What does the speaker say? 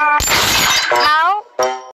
Uh